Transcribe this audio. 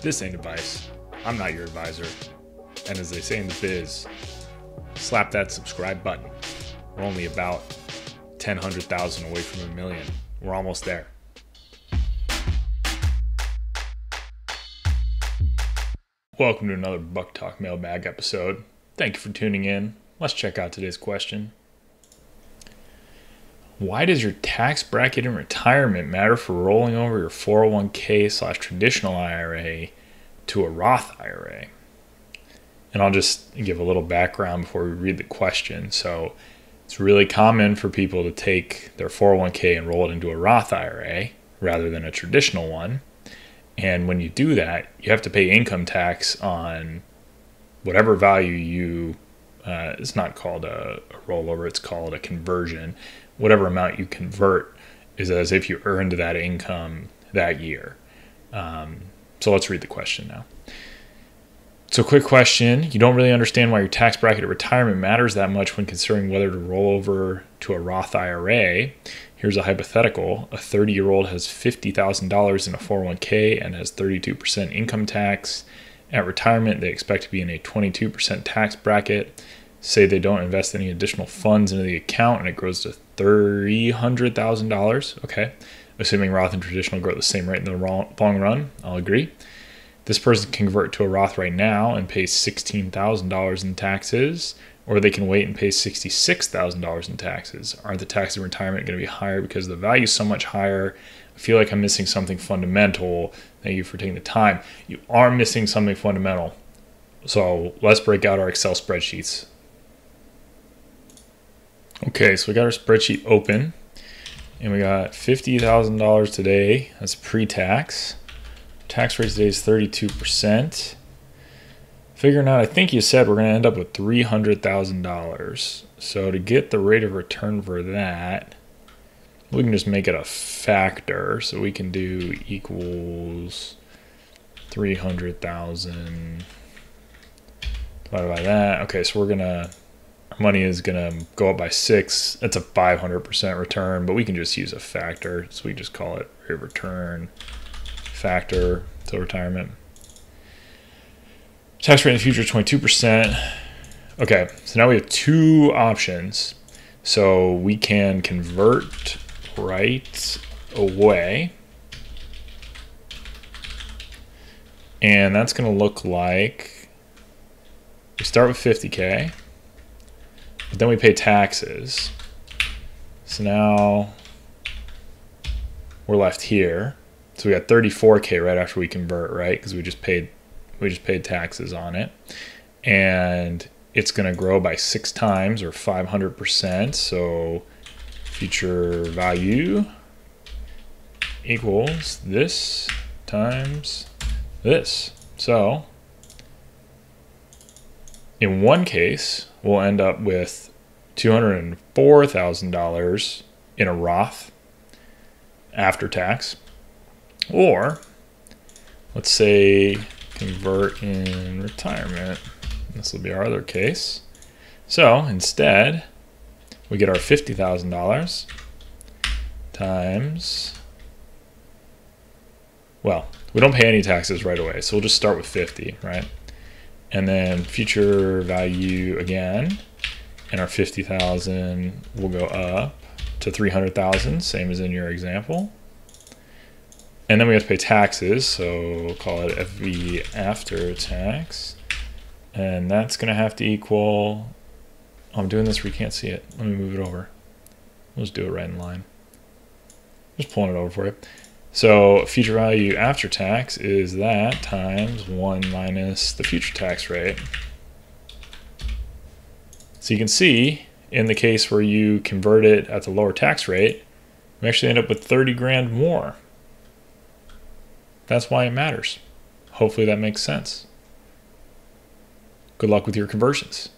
This ain't advice. I'm not your advisor. And as they say in the biz, slap that subscribe button. We're only about 10, 100,000 away from a million. We're almost there. Welcome to another Buck Talk Mailbag episode. Thank you for tuning in. Let's check out today's question. Why does your tax bracket in retirement matter for rolling over your 401k slash traditional IRA to a Roth IRA? And I'll just give a little background before we read the question. So, it's really common for people to take their 401k and roll it into a Roth IRA rather than a traditional one. And when you do that, you have to pay income tax on whatever value you, uh, it's not called a, a rollover, it's called a conversion. Whatever amount you convert is as if you earned that income that year. Um, so let's read the question now. So, quick question. You don't really understand why your tax bracket at retirement matters that much when considering whether to roll over to a Roth IRA. Here's a hypothetical a 30 year old has $50,000 in a 401k and has 32% income tax. At retirement, they expect to be in a 22% tax bracket. Say they don't invest any additional funds into the account and it grows to $300,000. Okay. Assuming Roth and traditional grow at the same rate in the long run, I'll agree. This person can convert to a Roth right now and pay $16,000 in taxes, or they can wait and pay $66,000 in taxes. Aren't the taxes in retirement going to be higher because the value is so much higher? I feel like I'm missing something fundamental. Thank you for taking the time. You are missing something fundamental. So let's break out our Excel spreadsheets. Okay, so we got our spreadsheet open and we got $50,000 today. That's pre tax. Tax rate today is 32%. Figuring out, I think you said we're going to end up with $300,000. So to get the rate of return for that, we can just make it a factor. So we can do equals 300,000 divided by that. Okay, so we're going to, money is going to go up by six. That's a 500% return, but we can just use a factor. So we just call it rate of return factor till retirement. Tax rate in the future 22%. Okay, so now we have two options. So we can convert right away. And that's going to look like we start with 50K, but then we pay taxes. So now we're left here. So we got 34k right after we convert, right? Because we just paid we just paid taxes on it, and it's going to grow by six times or 500%. So future value equals this times this. So in one case, we'll end up with $204,000 in a Roth after tax. Or let's say convert in retirement. This will be our other case. So instead, we get our $50,000 times, well, we don't pay any taxes right away. So we'll just start with 50, right? And then future value again, and our 50,000 will go up to 300,000, same as in your example. And then we have to pay taxes, so call it FV after tax. And that's going to have to equal, oh, I'm doing this where you can't see it. Let me move it over. Let's do it right in line. Just pulling it over for you. So future value after tax is that times 1 minus the future tax rate. So you can see in the case where you convert it at the lower tax rate, we actually end up with 30 grand more. That's why it matters. Hopefully that makes sense. Good luck with your conversions.